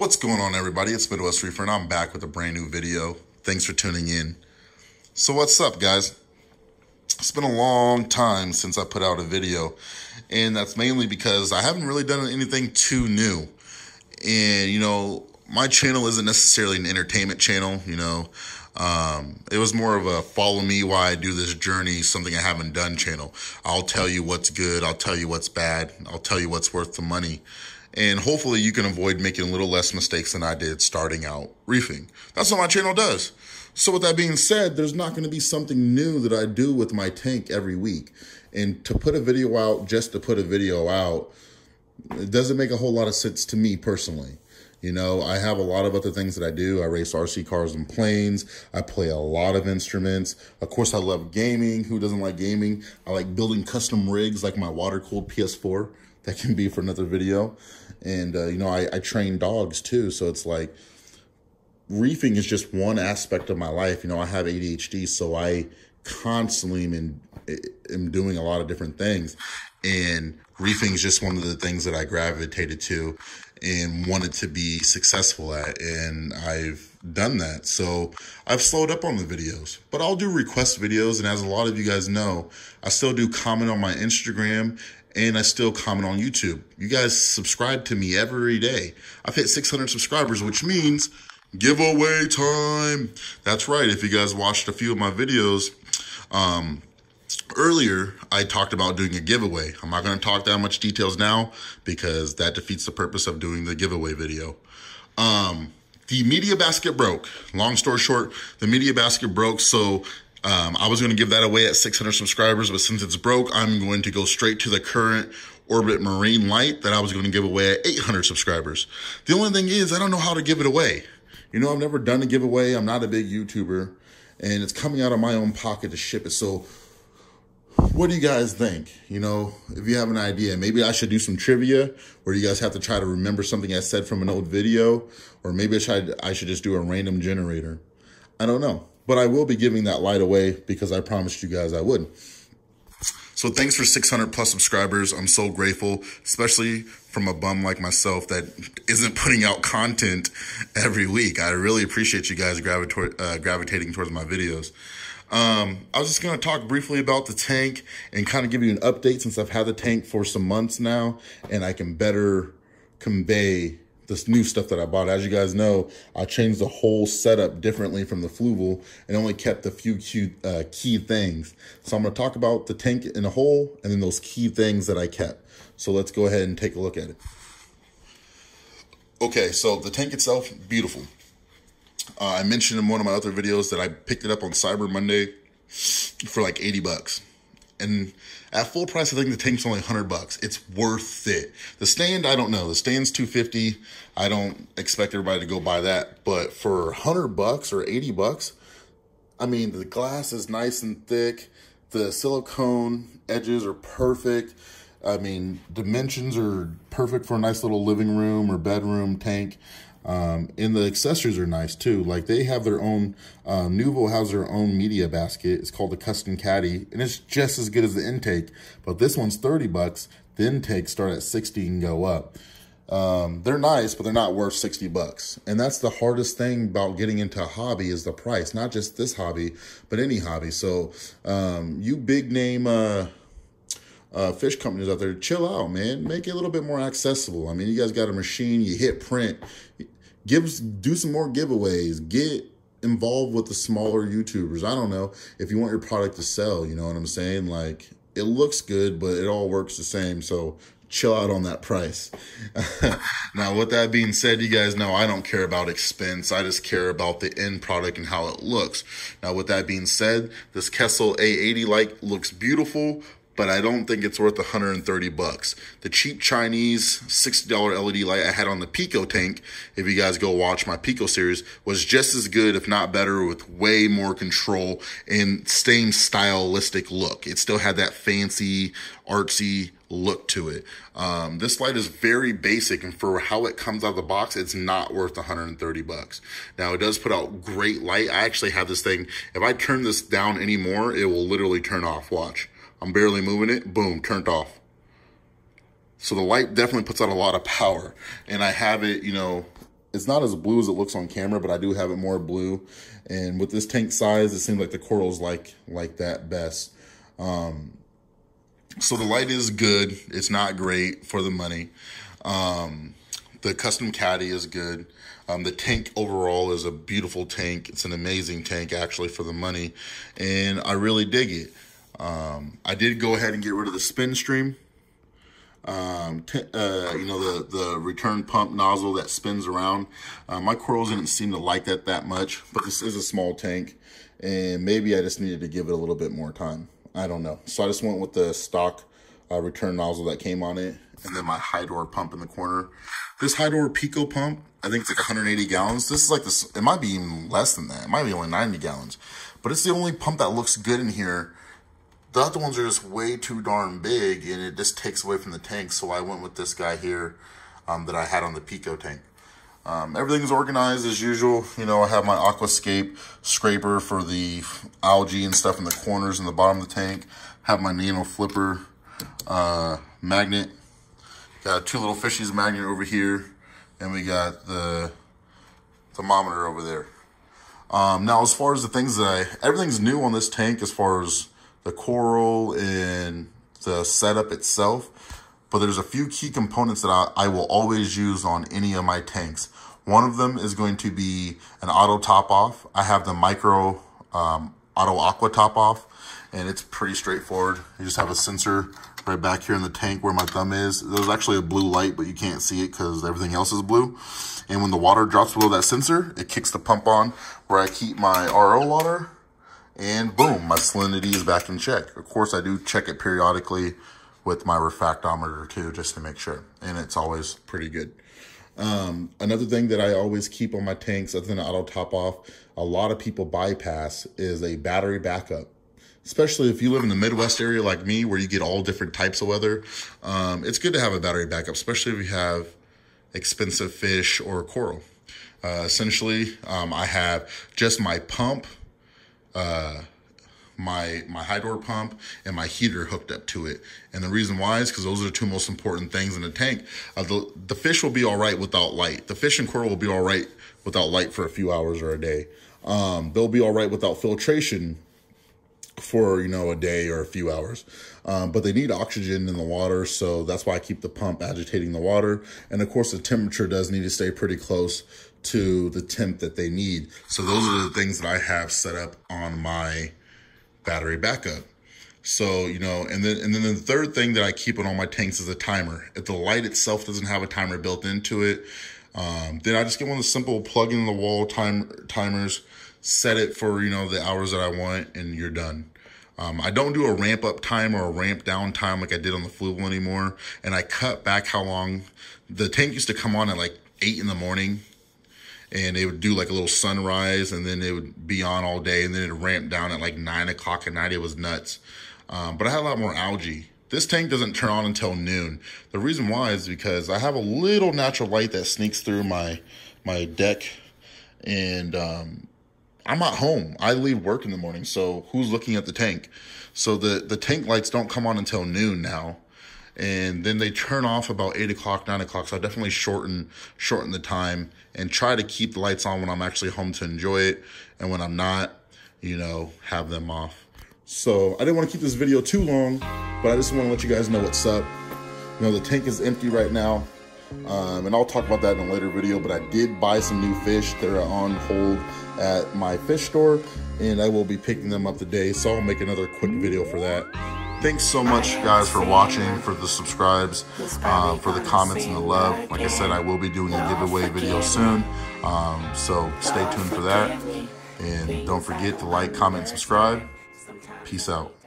What's going on, everybody? It's Midwest Reefer, and I'm back with a brand new video. Thanks for tuning in. So, what's up, guys? It's been a long time since I put out a video, and that's mainly because I haven't really done anything too new. And, you know, my channel isn't necessarily an entertainment channel, you know. Um, it was more of a follow me while I do this journey, something I haven't done channel. I'll tell you what's good, I'll tell you what's bad, I'll tell you what's worth the money and hopefully you can avoid making a little less mistakes than I did starting out reefing. That's what my channel does. So with that being said, there's not going to be something new that I do with my tank every week. And to put a video out just to put a video out, it doesn't make a whole lot of sense to me personally. You know, I have a lot of other things that I do. I race RC cars and planes. I play a lot of instruments. Of course, I love gaming. Who doesn't like gaming? I like building custom rigs like my water-cooled PS4. That can be for another video. And, uh, you know, I, I train dogs too. So it's like reefing is just one aspect of my life. You know, I have ADHD, so I constantly am, in, am doing a lot of different things. And reefing is just one of the things that I gravitated to and wanted to be successful at. And I've done that. So I've slowed up on the videos, but I'll do request videos. And as a lot of you guys know, I still do comment on my Instagram and I still comment on YouTube. You guys subscribe to me every day. I've hit 600 subscribers, which means giveaway time. That's right. If you guys watched a few of my videos, um, earlier I talked about doing a giveaway. I'm not going to talk that much details now because that defeats the purpose of doing the giveaway video. Um, the media basket broke. Long story short, the media basket broke. So um, I was going to give that away at 600 subscribers, but since it's broke, I'm going to go straight to the current Orbit Marine Light that I was going to give away at 800 subscribers. The only thing is, I don't know how to give it away. You know, I've never done a giveaway. I'm not a big YouTuber, and it's coming out of my own pocket to ship it. So, what do you guys think? You know, if you have an idea, maybe I should do some trivia where you guys have to try to remember something I said from an old video, or maybe I should, I should just do a random generator. I don't know. But I will be giving that light away because I promised you guys I would. So thanks for 600 plus subscribers. I'm so grateful, especially from a bum like myself that isn't putting out content every week. I really appreciate you guys gravita uh, gravitating towards my videos. Um, I was just going to talk briefly about the tank and kind of give you an update since I've had the tank for some months now and I can better convey this new stuff that I bought. As you guys know, I changed the whole setup differently from the Fluval and only kept a few key, uh, key things. So I'm going to talk about the tank in a whole and then those key things that I kept. So let's go ahead and take a look at it. Okay, so the tank itself, beautiful. Uh, I mentioned in one of my other videos that I picked it up on Cyber Monday for like 80 bucks. And at full price, I think the tank's only 100 bucks. It's worth it. The stand, I don't know. The stand's 250. I don't expect everybody to go buy that, but for 100 bucks or 80 bucks, I mean, the glass is nice and thick. The silicone edges are perfect. I mean, dimensions are perfect for a nice little living room or bedroom tank. Um, and the accessories are nice too. Like they have their own, um, Nuvo has their own media basket. It's called the Custom Caddy and it's just as good as the In-Tank, but this one's 30 bucks. The In-Tank start at 60 and go up. Um, they're nice, but they're not worth 60 bucks. And that's the hardest thing about getting into a hobby is the price, not just this hobby, but any hobby. So, um, you big name, uh, uh, fish companies out there, chill out, man. Make it a little bit more accessible. I mean, you guys got a machine, you hit print, give do some more giveaways, get involved with the smaller YouTubers. I don't know if you want your product to sell, you know what I'm saying? Like it looks good, but it all works the same. So chill out on that price. now, with that being said, you guys know I don't care about expense. I just care about the end product and how it looks. Now, with that being said, this Kessil A80 light looks beautiful, but I don't think it's worth 130 bucks. The cheap Chinese $60 LED light I had on the Pico tank, if you guys go watch my Pico series, was just as good, if not better, with way more control and same stylistic look. It still had that fancy, artsy look to it. Um, this light is very basic, and for how it comes out of the box, it's not worth 130 bucks. Now, it does put out great light. I actually have this thing. If I turn this down anymore, it will literally turn off. Watch. I'm barely moving it. Boom, turned off. So the light definitely puts out a lot of power. And I have it, you know, it's not as blue as it looks on camera, but I do have it more blue. And with this tank size, it seems like the corals like like that best. Um, so the light is good. It's not great for the money. Um, the custom caddy is good. Um, the tank overall is a beautiful tank. It's an amazing tank actually for the money, and I really dig it. Um, I did go ahead and get rid of the spin stream. Um, uh, you know, the, the return pump nozzle that spins around. Uh, my corals didn't seem to like that that much, but this is a small tank, and maybe I just needed to give it a little bit more time. I don't know. So I just went with the stock uh, return nozzle that came on it, and then my Hydor pump in the corner. This Hydor Pico pump, I think it's like 180 gallons. This is like this, it might be even less than that. It might be only 90 gallons. But it's the only pump that looks good in here. The other ones are just way too darn big, and it just takes away from the tank. So I went with this guy here um, that I had on the Pico tank. Um, everything's organized as usual. You know, I have my Aquascape scraper for the algae and stuff in the corners and the bottom of the tank. Have my nano flipper uh, magnet. Got two little fishies magnet over here. And we got the thermometer over there. Um, now, as far as the things that I, everything's new on this tank as far as the coral and the setup itself but there's a few key components that I, I, will always use on any of my tanks. One of them is going to be an auto top off. I have the micro um, auto aqua top off and it's pretty straightforward. You just have a sensor right back here in the tank where my thumb is. There's actually a blue light, but you can't see it because everything else is blue. And when the water drops below that sensor, it kicks the pump on where I keep my RO water and boom, my salinity is back in check. Of course, I do check it periodically with my refractometer too, just to make sure. And it's always pretty good. Um, another thing that I always keep on my tanks, other than auto top off, a lot of people bypass is a battery backup. Especially if you live in the Midwest area like me, where you get all different types of weather. Um, it's good to have a battery backup, especially if you have expensive fish or coral. Uh, essentially, um, I have just my pump, uh, my my Hydor pump and my heater hooked up to it. And the reason why is because those are the two most important things in the tank. Uh, the, the fish will be all right without light. The fish and coral will be all right without light for a few hours or a day. Um, they'll be all right without filtration for, you know, a day or a few hours. Um, but they need oxygen in the water, so that's why I keep the pump agitating the water. And of course, the temperature does need to stay pretty close to the temp that they need. So those are the things that I have set up on my battery backup. So, you know, and then and then the third thing that I keep on all my tanks is a timer. If the light itself doesn't have a timer built into it, um, then I just get one of the simple plug in the wall time timers, set it for, you know, the hours that I want and you're done. Um, I don't do a ramp up time or a ramp down time like I did on the Fluval anymore. And I cut back how long the tank used to come on at like eight in the morning and it would do like a little sunrise and then it would be on all day and then it ramp down at like nine o'clock at night. It was nuts. Um, but I had a lot more algae. This tank doesn't turn on until noon. The reason why is because I have a little natural light that sneaks through my my deck and um, I'm at home. I leave work in the morning, so who's looking at the tank? So the, the tank lights don't come on until noon now and then they turn off about eight o'clock, nine o'clock. So I definitely shorten shorten the time and try to keep the lights on when I'm actually home to enjoy it, and when I'm not, you know, have them off. So I didn't want to keep this video too long, but I just want to let you guys know what's up. You know, the tank is empty right now. Um, and I'll talk about that in a later video, but I did buy some new fish. They're on hold at my fish store, and I will be picking them up today. So I'll make another quick video for that. Thanks so much, guys, for watching, for the subscribes, uh, for the comments and the love. Like I said, I will be doing a giveaway video soon, um, so stay tuned for that. And don't forget to like, comment, subscribe. Peace out.